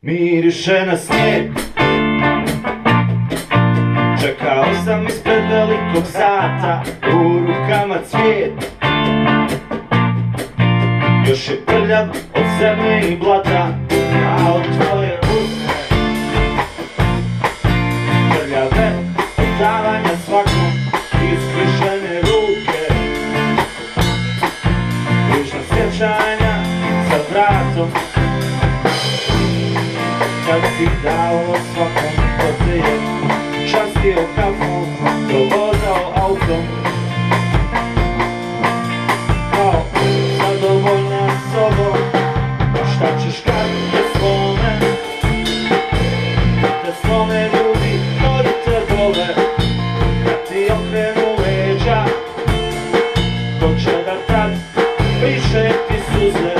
miriše na snijeg. Čekao sam ispred velikog sata, u rukama cvijet. Još je prljav od zemlje i blata, a od tvoje ruke. Prljave od davanja svakom, iskrišene ruke. Ružna sjećanja za vratom kad si dao svakom ko te je Častio kafom, dovozao autom. Kao zadovoljna sobom Pa šta ćeš kad te slome Te slome ljudi, te dole Kad ti okrenu leđa To će da tad piše ti suze?